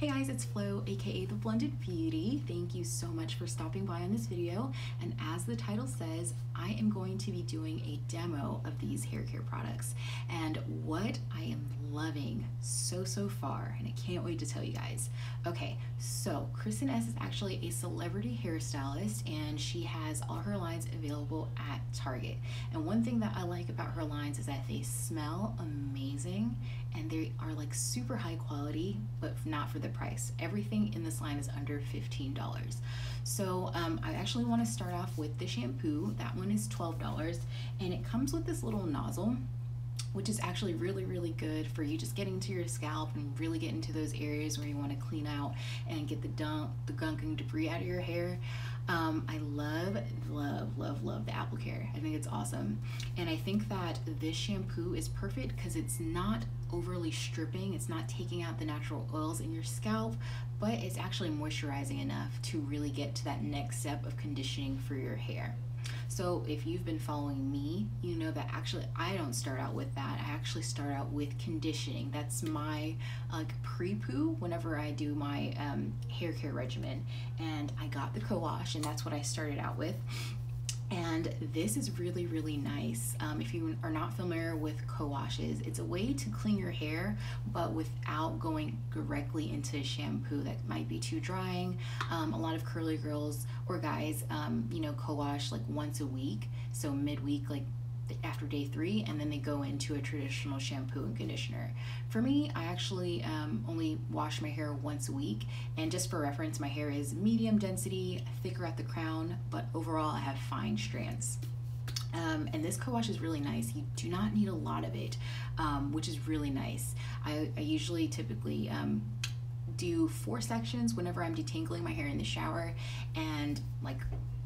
Hey guys, it's Flo, aka The Blended Beauty. Thank you so much for stopping by on this video. And as the title says, I am going to be doing a demo of these hair care products and what I am loving so, so far. And I can't wait to tell you guys. Okay, so Kristin Ess is actually a celebrity hairstylist and she has all her lines available at Target. And one thing that I like about her lines is that they smell amazing and they are like super high quality, but not for the price. Everything in this line is under $15. So um, I actually want to start off with the shampoo. That one is $12 and it comes with this little nozzle which is actually really really good for you just getting to your scalp and really getting to those areas where you want to clean out and get the dunk the gunk and debris out of your hair um, I love, love, love, love the applicator. I think it's awesome. And I think that this shampoo is perfect because it's not overly stripping. It's not taking out the natural oils in your scalp, but it's actually moisturizing enough to really get to that next step of conditioning for your hair. So if you've been following me, you know that actually I don't start out with that. I actually start out with conditioning. That's my like pre-poo whenever I do my um, hair care regimen. And I got the co-wash and that's what I started out with and this is really really nice. Um, if you are not familiar with co-washes it's a way to clean your hair but without going directly into shampoo that might be too drying. Um, a lot of curly girls or guys um, you know co-wash like once a week. So midweek like after day three and then they go into a traditional shampoo and conditioner. For me, I actually um, only wash my hair once a week and just for reference, my hair is medium density, thicker at the crown, but overall I have fine strands. Um, and this co-wash is really nice. You do not need a lot of it, um, which is really nice. I, I usually typically um, do four sections whenever I'm detangling my hair in the shower and like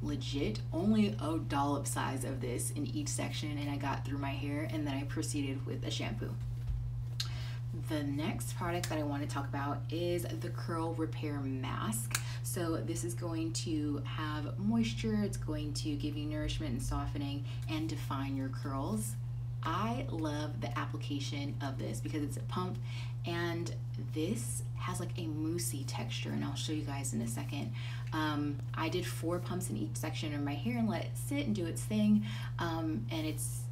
legit only a dollop size of this in each section and I got through my hair and then I proceeded with a shampoo. The next product that I want to talk about is the Curl Repair Mask. So this is going to have moisture, it's going to give you nourishment and softening and define your curls. I love the application of this because it's a pump and this has like a moussey texture and I'll show you guys in a second. Um, I did four pumps in each section of my hair and let it sit and do its thing um, and it's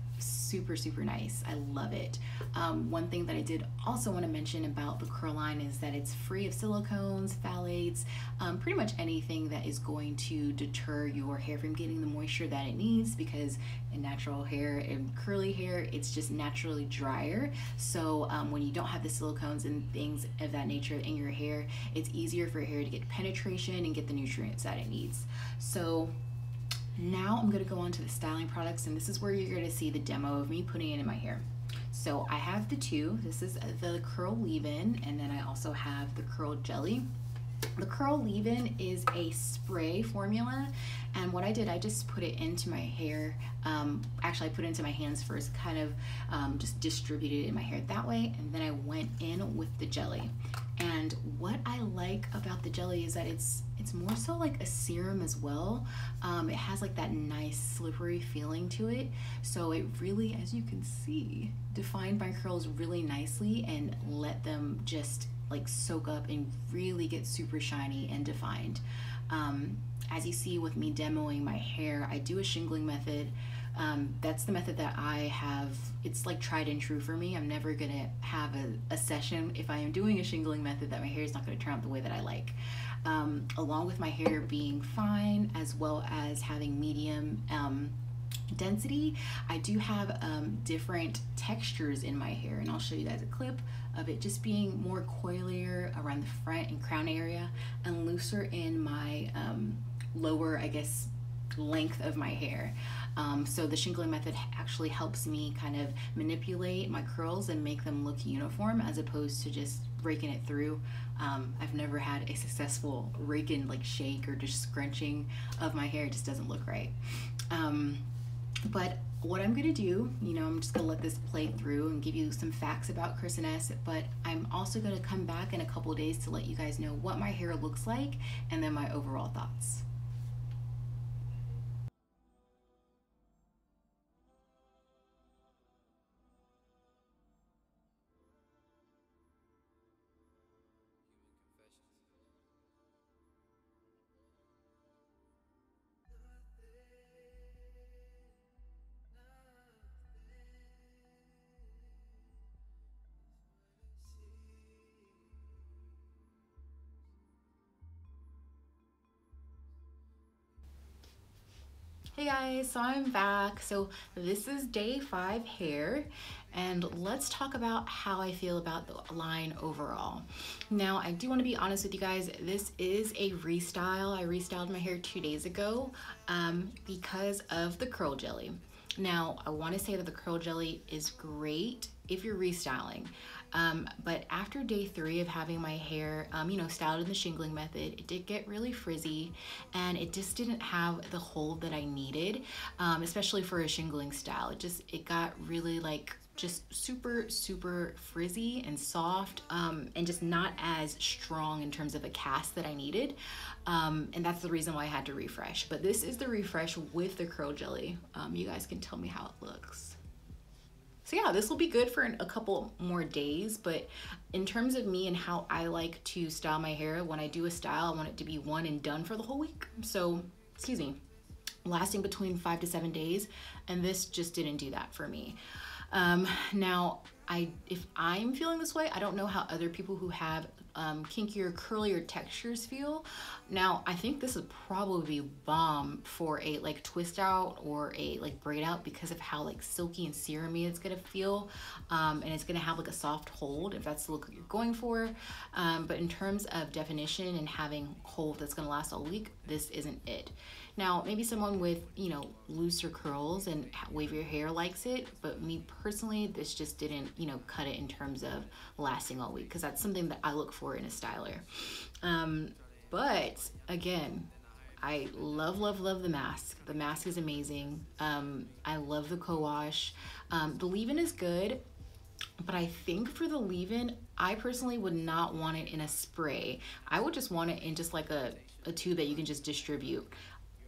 super super nice. I love it. Um, one thing that i did also want to mention about the curl line is that it's free of silicones phthalates um, pretty much anything that is going to deter your hair from getting the moisture that it needs because in natural hair and curly hair it's just naturally drier. So um, when you don't have the silicones and things of that nature in your hair it's easier for your hair to get penetration and get the nutrients that it needs. So now I'm gonna go on to the styling products and this is where you're gonna see the demo of me putting it in my hair. So I have the two. This is the Curl Leave-In and then I also have the Curl Jelly. The Curl Leave-In is a spray formula and what I did, I just put it into my hair. Um, actually, I put it into my hands first, kind of um, just distributed it in my hair that way and then I went in with the jelly. And what I like about the jelly is that it's it's more so like a serum as well. Um, it has like that nice slippery feeling to it. So it really, as you can see, defined my curls really nicely and let them just like soak up and really get super shiny and defined. Um, as you see with me demoing my hair, I do a shingling method. Um, that's the method that I have. It's like tried and true for me. I'm never gonna have a, a session if I am doing a shingling method that my hair is not gonna turn out the way that I like. Um, along with my hair being fine as well as having medium um, density, I do have um, different textures in my hair and I'll show you guys a clip of it just being more coilier around the front and crown area and looser in my um, lower, I guess, length of my hair. Um, so the shingling method actually helps me kind of manipulate my curls and make them look uniform as opposed to just raking it through. Um, I've never had a successful raking like shake or just scrunching of my hair. It just doesn't look right. Um, but what I'm gonna do, you know, I'm just gonna let this play through and give you some facts about Kristin Ess, but I'm also gonna come back in a couple days to let you guys know what my hair looks like and then my overall thoughts. Hey guys, so I'm back. So this is day five hair and let's talk about how I feel about the line overall. Now, I do want to be honest with you guys. This is a restyle. I restyled my hair two days ago um, because of the curl jelly. Now, I want to say that the curl jelly is great if you're restyling. Um, but after day three of having my hair, um, you know, styled in the shingling method, it did get really frizzy and it just didn't have the hold that I needed, um, especially for a shingling style. It just, it got really like just super, super frizzy and soft um, and just not as strong in terms of a cast that I needed. Um, and that's the reason why I had to refresh. But this is the refresh with the curl jelly. Um, you guys can tell me how it looks. So yeah, this will be good for a couple more days, but in terms of me and how I like to style my hair, when I do a style, I want it to be one and done for the whole week. So, excuse me, lasting between five to seven days, and this just didn't do that for me. Um, now, I if I'm feeling this way, I don't know how other people who have um, kinkier, curlier textures feel. Now, I think this would probably be bomb for a like twist out or a like braid out because of how like silky and serumy it's gonna feel. Um, and it's gonna have like a soft hold if that's the look you're going for. Um, but in terms of definition and having hold that's gonna last all week, this isn't it. Now, maybe someone with, you know, looser curls and wavier hair likes it, but me personally, this just didn't, you know, cut it in terms of lasting all week because that's something that I look for in a styler. Um, but again, I love, love, love the mask. The mask is amazing. Um, I love the co-wash. Um, the leave-in is good, but I think for the leave-in, I personally would not want it in a spray. I would just want it in just like a, a tube that you can just distribute.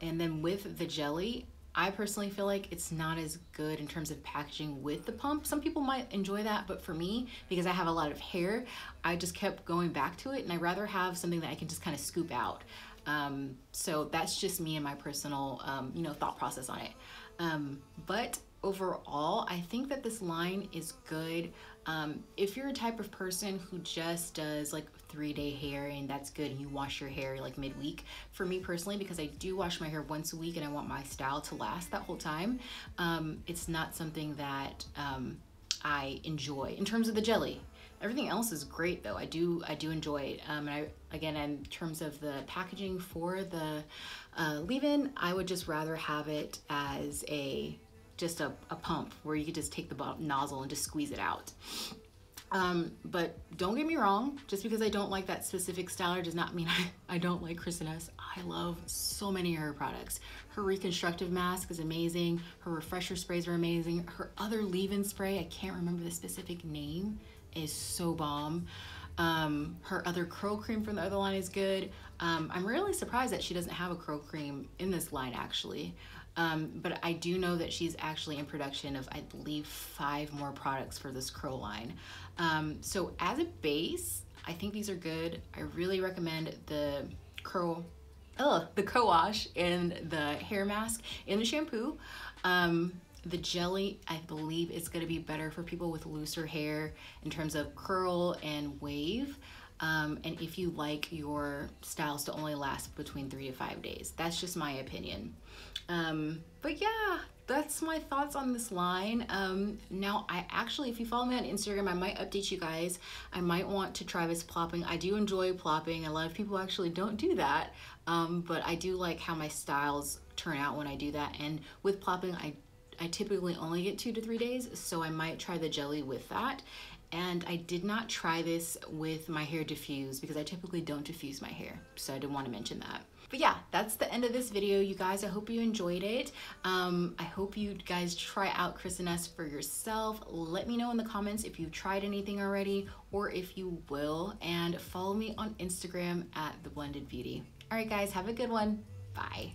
And then with the jelly, I personally feel like it's not as good in terms of packaging with the pump. Some people might enjoy that, but for me, because I have a lot of hair, I just kept going back to it and I'd rather have something that I can just kind of scoop out. Um, so that's just me and my personal, um, you know, thought process on it. Um, but overall, I think that this line is good. Um, if you're a type of person who just does like three day hair and that's good and you wash your hair like midweek, for me personally, because I do wash my hair once a week and I want my style to last that whole time, um, it's not something that um, I enjoy in terms of the jelly. Everything else is great though. I do I do enjoy it. Um, and I again in terms of the packaging for the uh, leave-in, I would just rather have it as a just a, a pump where you could just take the nozzle and just squeeze it out. Um, but don't get me wrong, just because I don't like that specific styler does not mean I, I don't like Kristin Ess. I love so many of her products. Her reconstructive mask is amazing. Her refresher sprays are amazing. Her other leave-in spray, I can't remember the specific name, is so bomb. Um, her other curl cream from the other line is good. Um, I'm really surprised that she doesn't have a curl cream in this line actually. Um, but I do know that she's actually in production of, I believe, five more products for this curl line. Um, so as a base, I think these are good. I really recommend the curl, ugh, the co-wash and the hair mask and the shampoo. Um, the jelly, I believe, is going to be better for people with looser hair in terms of curl and wave. Um, and if you like your styles to only last between three to five days. That's just my opinion. Um, but yeah, that's my thoughts on this line. Um, now, I actually, if you follow me on Instagram, I might update you guys. I might want to try this plopping. I do enjoy plopping. A lot of people actually don't do that, um, but I do like how my styles turn out when I do that. And with plopping, I I typically only get two to three days, so I might try the jelly with that. And I did not try this with my hair diffuse because I typically don't diffuse my hair, so I didn't want to mention that. But yeah, that's the end of this video, you guys. I hope you enjoyed it. Um, I hope you guys try out Kristin Ess for yourself. Let me know in the comments if you've tried anything already or if you will. And follow me on Instagram at The Blended Beauty. All right, guys, have a good one. Bye.